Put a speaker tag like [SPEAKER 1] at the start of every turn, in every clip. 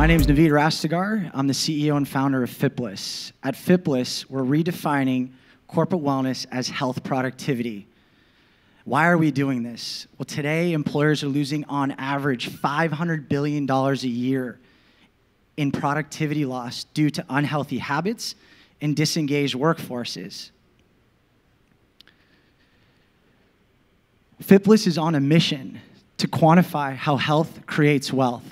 [SPEAKER 1] My name is Navid Rastegar. I'm the CEO and founder of Fitbliss. At Fitbliss, we're redefining corporate wellness as health productivity. Why are we doing this? Well, today, employers are losing on average $500 billion a year in productivity loss due to unhealthy habits and disengaged workforces. Fitbliss is on a mission to quantify how health creates wealth.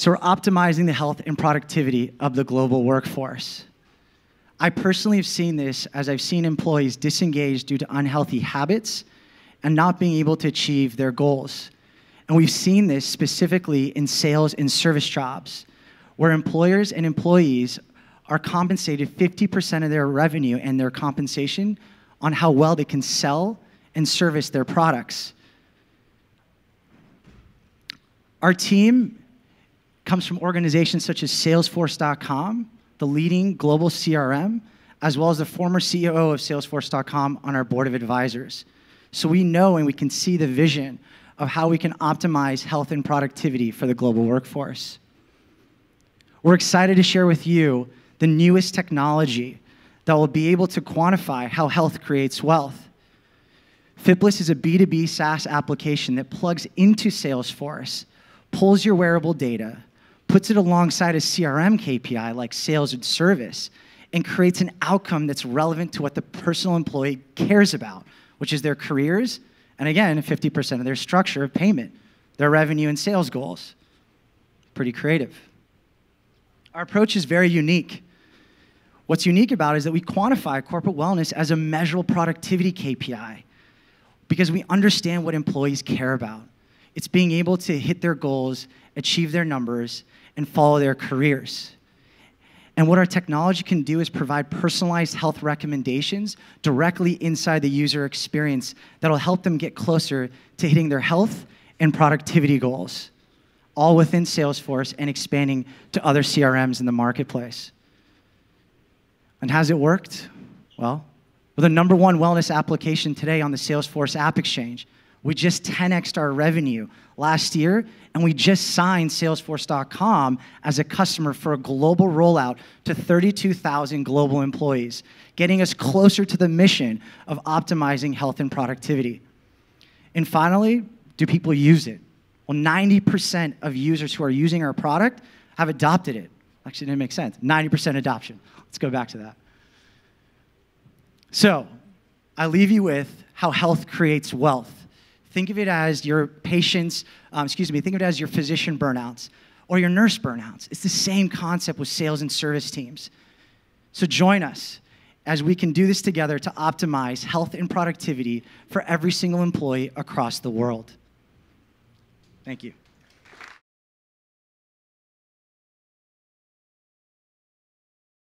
[SPEAKER 1] So we're optimizing the health and productivity of the global workforce. I personally have seen this as I've seen employees disengaged due to unhealthy habits and not being able to achieve their goals. And we've seen this specifically in sales and service jobs, where employers and employees are compensated 50% of their revenue and their compensation on how well they can sell and service their products. Our team comes from organizations such as Salesforce.com, the leading global CRM, as well as the former CEO of Salesforce.com on our board of advisors. So we know and we can see the vision of how we can optimize health and productivity for the global workforce. We're excited to share with you the newest technology that will be able to quantify how health creates wealth. Fitbliss is a B2B SaaS application that plugs into Salesforce, pulls your wearable data, puts it alongside a CRM KPI like sales and service, and creates an outcome that's relevant to what the personal employee cares about, which is their careers, and again, 50% of their structure of payment, their revenue and sales goals. Pretty creative. Our approach is very unique. What's unique about it is that we quantify corporate wellness as a measurable productivity KPI because we understand what employees care about. It's being able to hit their goals, achieve their numbers, and follow their careers. And what our technology can do is provide personalized health recommendations directly inside the user experience that'll help them get closer to hitting their health and productivity goals, all within Salesforce and expanding to other CRMs in the marketplace. And has it worked? Well, we're the number one wellness application today on the Salesforce App Exchange. We just 10xed our revenue last year, and we just signed Salesforce.com as a customer for a global rollout to 32,000 global employees, getting us closer to the mission of optimizing health and productivity. And finally, do people use it? Well, 90% of users who are using our product have adopted it. Actually, it didn't make sense. 90% adoption. Let's go back to that. So, I leave you with how health creates wealth. Think of it as your patients, um, excuse me, think of it as your physician burnouts or your nurse burnouts. It's the same concept with sales and service teams. So join us as we can do this together to optimize health and productivity for every single employee across the world. Thank you.